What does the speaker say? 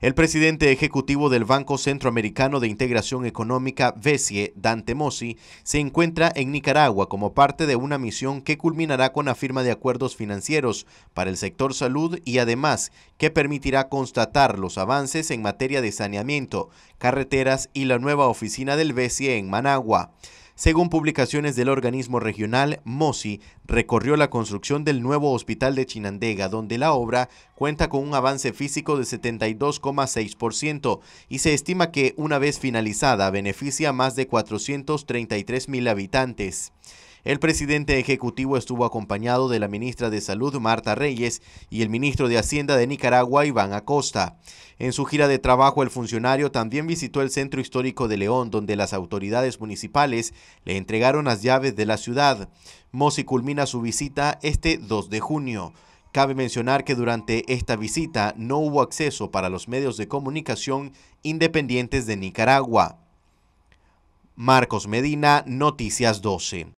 El presidente ejecutivo del Banco Centroamericano de Integración Económica, BESIE, Dante Mossi, se encuentra en Nicaragua como parte de una misión que culminará con la firma de acuerdos financieros para el sector salud y además que permitirá constatar los avances en materia de saneamiento, carreteras y la nueva oficina del BESIE en Managua. Según publicaciones del organismo regional, MOSI recorrió la construcción del nuevo hospital de Chinandega, donde la obra cuenta con un avance físico de 72,6% y se estima que una vez finalizada beneficia a más de 433 mil habitantes. El presidente ejecutivo estuvo acompañado de la ministra de Salud, Marta Reyes, y el ministro de Hacienda de Nicaragua, Iván Acosta. En su gira de trabajo, el funcionario también visitó el Centro Histórico de León, donde las autoridades municipales le entregaron las llaves de la ciudad. Mosi culmina su visita este 2 de junio. Cabe mencionar que durante esta visita no hubo acceso para los medios de comunicación independientes de Nicaragua. Marcos Medina, Noticias 12.